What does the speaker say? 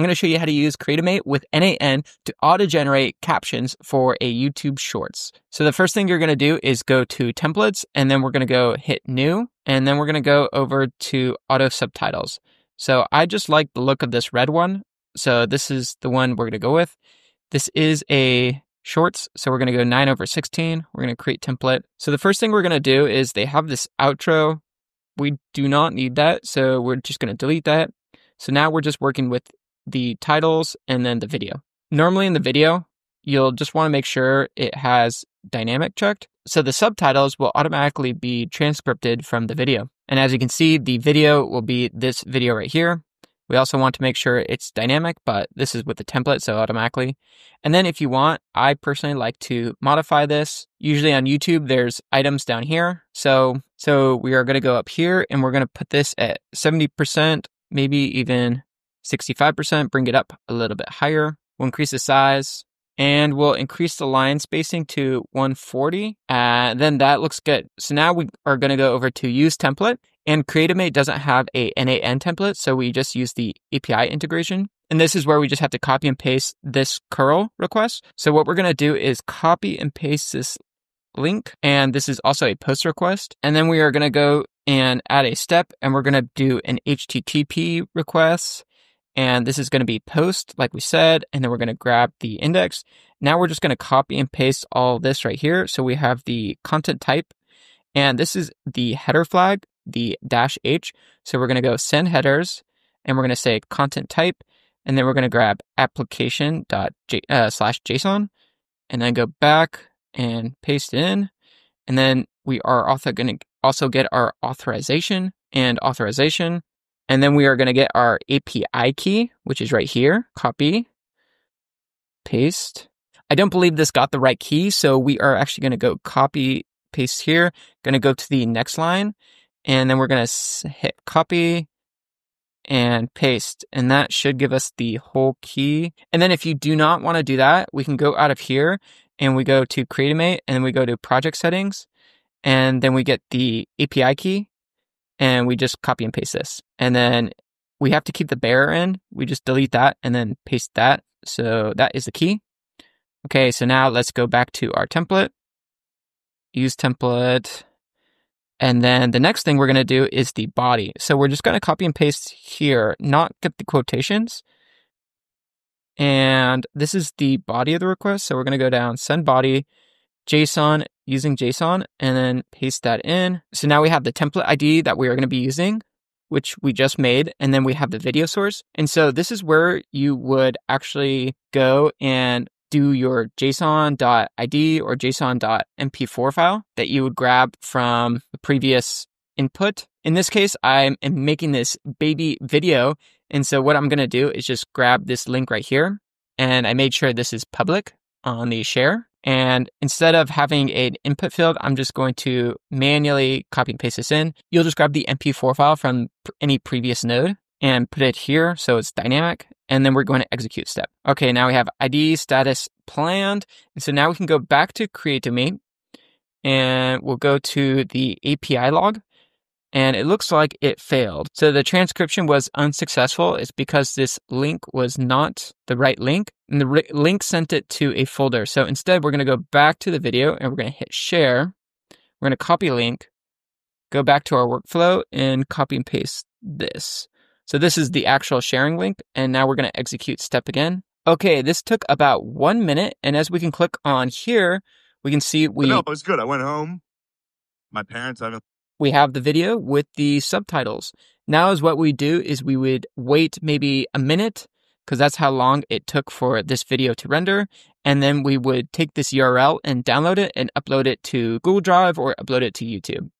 I'm going to show you how to use Creatomate with n8n to auto-generate captions for a YouTube Shorts. So the first thing you're going to do is go to templates and then we're going to go hit new and then we're going to go over to auto subtitles. So I just like the look of this red one. So this is the one we're going to go with. This is a shorts. So we're going to go 9 over 16. We're going to create template. So the first thing we're going to do is they have this outro. We do not need that. So we're just going to delete that. So now we're just working with the titles and then the video. Normally in the video, you'll just want to make sure it has dynamic checked. So the subtitles will automatically be transcripted from the video. And as you can see, the video will be this video right here. We also want to make sure it's dynamic, but this is with the template, so automatically. And then if you want, I personally like to modify this. Usually on YouTube, there's items down here. So, so we are going to go up here and we're going to put this at 70%, maybe even 65%, bring it up a little bit higher. We'll increase the size and we'll increase the line spacing to 140. And uh, then that looks good. So now we are going to go over to use template and Creatomate doesn't have a n8n template. So we just use the API integration. And this is where we just have to copy and paste this curl request. So what we're going to do is copy and paste this link. And this is also a post request. And then we are going to go and add a step and we're going to do an HTTP request and this is going to be post, like we said, and then we're going to grab the index. Now we're just going to copy and paste all this right here. So we have the content type, and this is the header flag, the dash H. So we're going to go send headers, and we're going to say content type, and then we're going to grab application dot uh, slash JSON, and then go back and paste in, and then we are also going to also get our authorization and authorization and then we are going to get our API key, which is right here. Copy, paste. I don't believe this got the right key, so we are actually going to go copy, paste here. Going to go to the next line, and then we're going to hit copy and paste, and that should give us the whole key. And then if you do not want to do that, we can go out of here and we go to Creatomate, and we go to project settings, and then we get the API key and we just copy and paste this. And then we have to keep the bearer in. We just delete that and then paste that. So that is the key. Okay, so now let's go back to our template. Use template. And then the next thing we're going to do is the body. So we're just going to copy and paste here, not get the quotations. And this is the body of the request. So we're going to go down, send body, JSON using JSON and then paste that in. So now we have the template ID that we are going to be using, which we just made, and then we have the video source. And so this is where you would actually go and do your JSON.id or JSON.mp4 file that you would grab from the previous input. In this case, I'm making this baby video. And so what I'm going to do is just grab this link right here. And I made sure this is public on the share. And instead of having an input field, I'm just going to manually copy and paste this in. You'll just grab the MP4 file from any previous node and put it here so it's dynamic. And then we're going to execute step. Okay, now we have ID status planned. And so now we can go back to Creatomate and we'll go to the API log and it looks like it failed. So the transcription was unsuccessful. It's because this link was not the right link and the re- link sent it to a folder. So instead, we're going to go back to the video and we're going to hit share. We're going to copy link, go back to our workflow and copy and paste this. So this is the actual sharing link. And now we're going to execute step again. Okay, this took about one minute. And as we can click on here, we can see we. no, it was good. I went home. My parents haven't we have the video with the subtitles. Now is what we do is we would wait maybe a minute because that's how long it took for this video to render. And then we would take this URL and download it and upload it to Google Drive or upload it to YouTube.